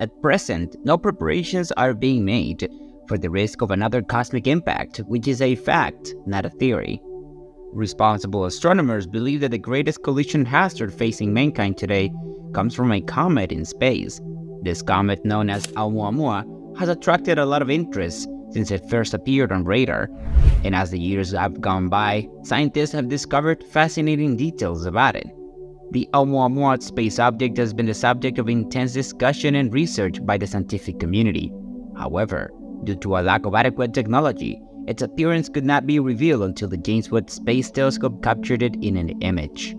at present, no preparations are being made for the risk of another cosmic impact, which is a fact, not a theory. Responsible astronomers believe that the greatest collision hazard facing mankind today comes from a comet in space. This comet, known as Oumuamua, has attracted a lot of interest since it first appeared on radar, and as the years have gone by, scientists have discovered fascinating details about it. The Oumuamua space object has been the subject of intense discussion and research by the scientific community. However, due to a lack of adequate technology, its appearance could not be revealed until the James Webb Space Telescope captured it in an image.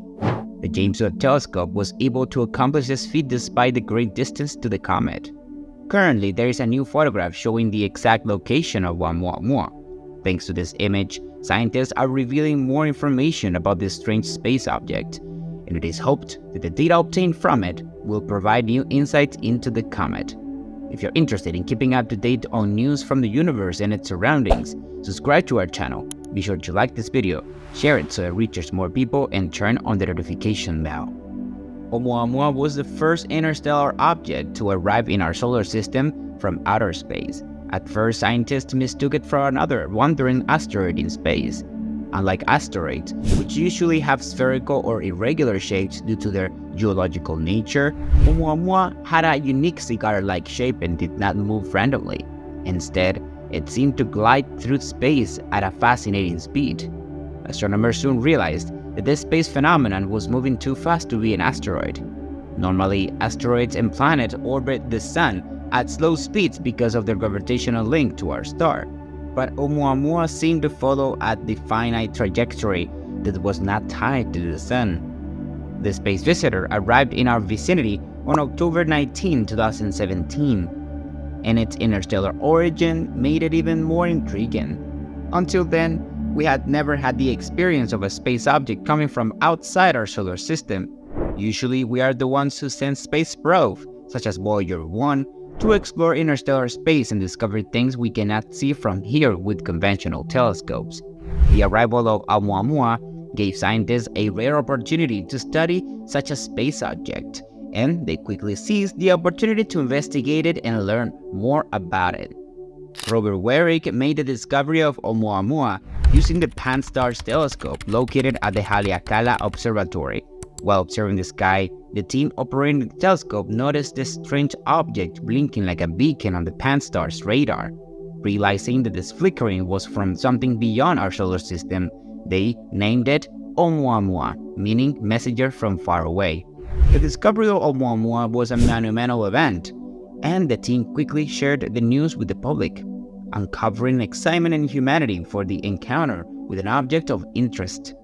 The James Webb Telescope was able to accomplish this feat despite the great distance to the comet. Currently, there is a new photograph showing the exact location of Oumuamua. Thanks to this image, scientists are revealing more information about this strange space object, and it is hoped that the data obtained from it will provide new insights into the comet. If you're interested in keeping up to date on news from the universe and its surroundings, subscribe to our channel. Be sure to like this video, share it so it reaches more people, and turn on the notification bell. Oumuamua was the first interstellar object to arrive in our solar system from outer space. At first, scientists mistook it for another wandering asteroid in space. Unlike asteroids, which usually have spherical or irregular shapes due to their geological nature, Oumuamua had a unique cigar-like shape and did not move randomly. Instead, it seemed to glide through space at a fascinating speed. Astronomers soon realized that this space phenomenon was moving too fast to be an asteroid. Normally, asteroids and planets orbit the Sun at slow speeds because of their gravitational link to our star but Oumuamua seemed to follow a definite trajectory that was not tied to the sun. The space visitor arrived in our vicinity on October 19, 2017, and its interstellar origin made it even more intriguing. Until then, we had never had the experience of a space object coming from outside our solar system. Usually, we are the ones who send space probes, such as Voyager 1 to explore interstellar space and discover things we cannot see from here with conventional telescopes. The arrival of Oumuamua gave scientists a rare opportunity to study such a space object, and they quickly seized the opportunity to investigate it and learn more about it. Robert Weryk made the discovery of Oumuamua using the Pan-STARRS telescope located at the Haleakala Observatory. While observing the sky, the team operating the telescope noticed this strange object blinking like a beacon on the Pan-STARRS radar. Realizing that this flickering was from something beyond our solar system, they named it Oumuamua, meaning messenger from far away. The discovery of Oumuamua was a monumental event, and the team quickly shared the news with the public, uncovering excitement and humanity for the encounter with an object of interest.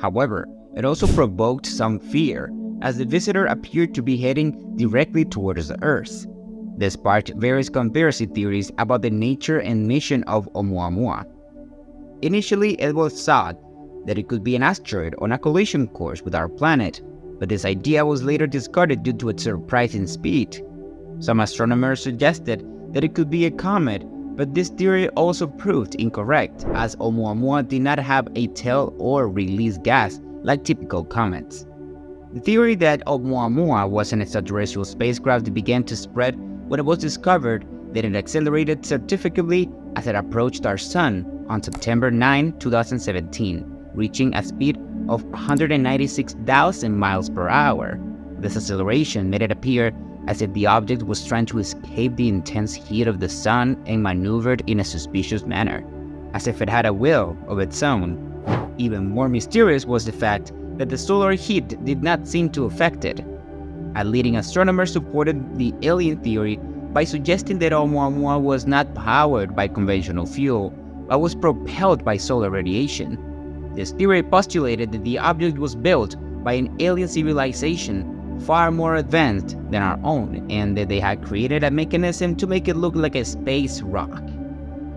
However, it also provoked some fear as the visitor appeared to be heading directly towards the Earth. This sparked various conspiracy theories about the nature and mission of Oumuamua. Initially, it was thought that it could be an asteroid on a collision course with our planet, but this idea was later discarded due to its surprising speed. Some astronomers suggested that it could be a comet, but this theory also proved incorrect as Oumuamua did not have a tail or release gas like typical comets. The theory that Oumuamua was an extraterrestrial spacecraft began to spread when it was discovered that it accelerated certificately as it approached our Sun on September 9, 2017, reaching a speed of 196,000 miles per hour. This acceleration made it appear as if the object was trying to escape the intense heat of the sun and maneuvered in a suspicious manner, as if it had a will of its own. Even more mysterious was the fact that the solar heat did not seem to affect it. A leading astronomer supported the alien theory by suggesting that Oumuamua was not powered by conventional fuel, but was propelled by solar radiation. This theory postulated that the object was built by an alien civilization far more advanced than our own, and that they had created a mechanism to make it look like a space rock.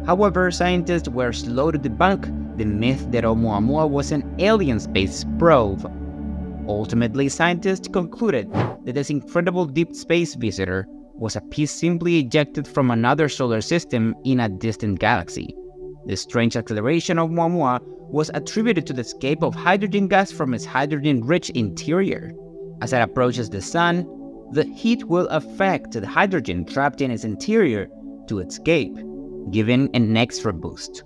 However, scientists were slow to debunk the myth that Oumuamua was an alien space probe. Ultimately, scientists concluded that this incredible deep space visitor was a piece simply ejected from another solar system in a distant galaxy. The strange acceleration of Oumuamua was attributed to the escape of hydrogen gas from its hydrogen-rich interior. As it approaches the Sun, the heat will affect the hydrogen trapped in its interior to escape, giving an extra boost.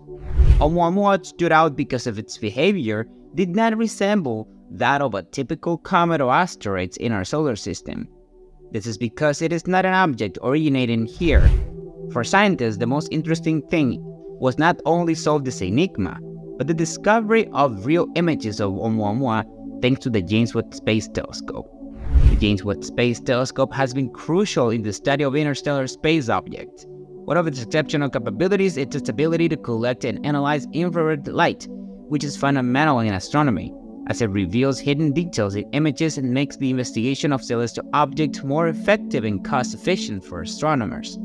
Oumuamua stood out because of its behavior did not resemble that of a typical comet or asteroid in our solar system. This is because it is not an object originating here. For scientists, the most interesting thing was not only solve this enigma, but the discovery of real images of Oumuamua thanks to the James Webb Space Telescope. The James Webb Space Telescope has been crucial in the study of interstellar space objects. One of its exceptional capabilities is its ability to collect and analyze infrared light, which is fundamental in astronomy, as it reveals hidden details in images and makes the investigation of celestial objects more effective and cost-efficient for astronomers.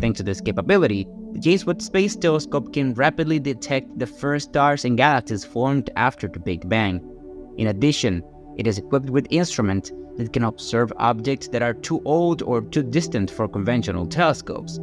Thanks to this capability, the James Webb Space Telescope can rapidly detect the first stars and galaxies formed after the Big Bang. In addition, it is equipped with instruments that can observe objects that are too old or too distant for conventional telescopes.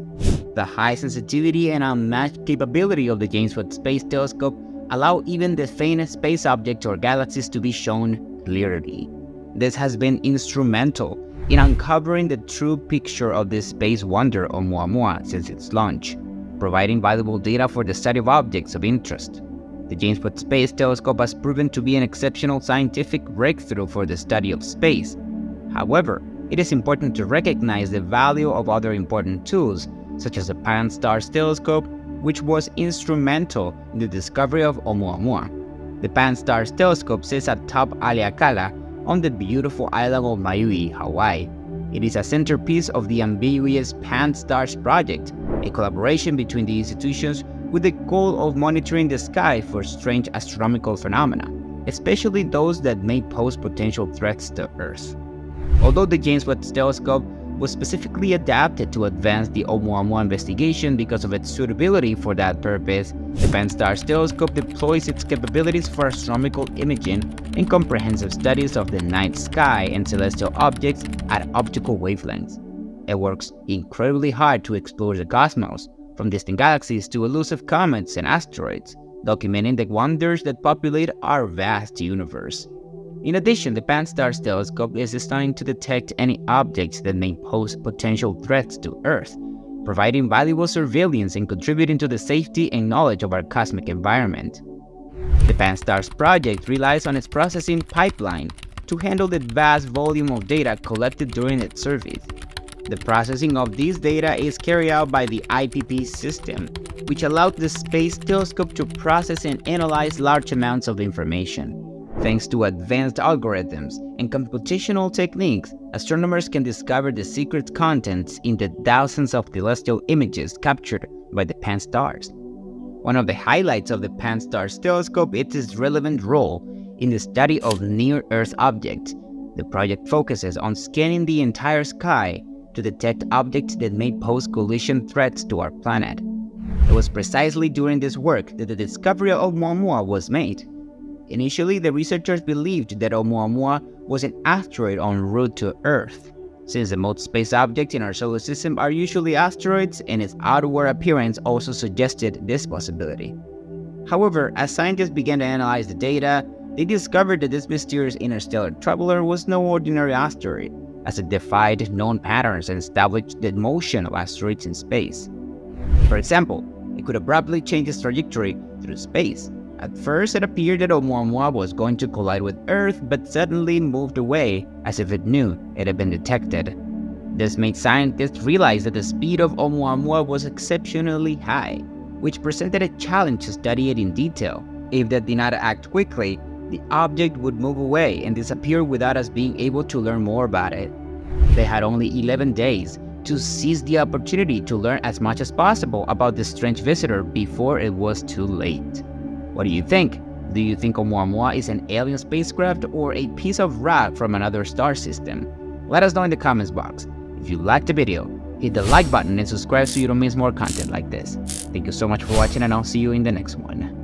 The high sensitivity and unmatched capability of the James Webb Space Telescope allow even the faintest space objects or galaxies to be shown clearly. This has been instrumental in uncovering the true picture of this space wonder on Oumuamua since its launch, providing valuable data for the study of objects of interest. The James Webb Space Telescope has proven to be an exceptional scientific breakthrough for the study of space. However, it is important to recognize the value of other important tools, such as the Pan-STARRS telescope, which was instrumental in the discovery of Oumuamua. The Pan-STARRS telescope sits atop Haleakala on the beautiful island of Maui, Hawaii. It is a centerpiece of the ambiguous Pan-STARRS project, a collaboration between the institutions with the goal of monitoring the sky for strange astronomical phenomena, especially those that may pose potential threats to Earth. Although the James Webb Telescope was specifically adapted to advance the Oumuamua investigation because of its suitability for that purpose, the Pan-STARRS telescope deploys its capabilities for astronomical imaging and comprehensive studies of the night sky and celestial objects at optical wavelengths. It works incredibly hard to explore the cosmos, from distant galaxies to elusive comets and asteroids, documenting the wonders that populate our vast universe. In addition, the Pan-STARRS telescope is designed to detect any objects that may pose potential threats to Earth, providing valuable surveillance and contributing to the safety and knowledge of our cosmic environment. The Pan-STARRS project relies on its processing pipeline to handle the vast volume of data collected during its surveys, the processing of these data is carried out by the IPP system, which allows the Space Telescope to process and analyze large amounts of information. Thanks to advanced algorithms and computational techniques, astronomers can discover the secret contents in the thousands of celestial images captured by the Pan-STARRS. One of the highlights of the Pan-STARRS telescope is its relevant role in the study of near-Earth objects. The project focuses on scanning the entire sky to detect objects that may pose collision threats to our planet. It was precisely during this work that the discovery of Oumuamua was made. Initially, the researchers believed that Oumuamua was an asteroid en route to Earth, since the most space objects in our solar system are usually asteroids and its outward appearance also suggested this possibility. However, as scientists began to analyze the data, they discovered that this mysterious interstellar traveler was no ordinary asteroid, as it defied known patterns and established the motion of asteroids in space. For example, it could abruptly change its trajectory through space. At first, it appeared that Oumuamua was going to collide with Earth, but suddenly moved away as if it knew it had been detected. This made scientists realize that the speed of Oumuamua was exceptionally high, which presented a challenge to study it in detail. If they did not act quickly, the object would move away and disappear without us being able to learn more about it. They had only 11 days to seize the opportunity to learn as much as possible about this strange visitor before it was too late. What do you think? Do you think Oumuamua is an alien spacecraft or a piece of rock from another star system? Let us know in the comments box. If you liked the video, hit the like button and subscribe so you don't miss more content like this. Thank you so much for watching and I'll see you in the next one.